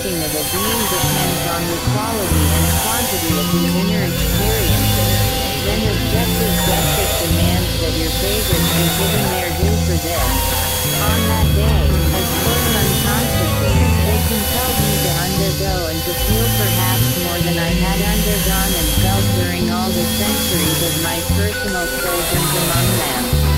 blessing of a being depends on the quality and quantity of the inner experiences, then objective justice demands that your favorites be given their due for this. On that day, as spoken unconsciously, they compelled me to undergo and to feel perhaps more than I had undergone and felt during all the centuries of my personal presence among them.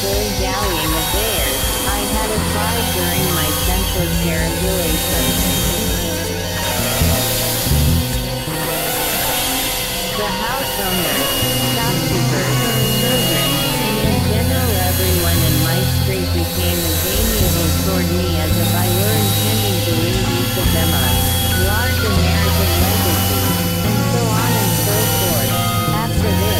full galleying of theirs, I had a applied during my senseless perambulation. The house owners, shopkeepers, children, and in general everyone in my street became as amiable toward me as if I were intending to leave each of them a large American legacy, and so on and so forth. After this,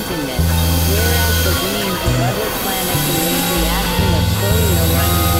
emptiness, whereas the beings of other planets await the action of solar runs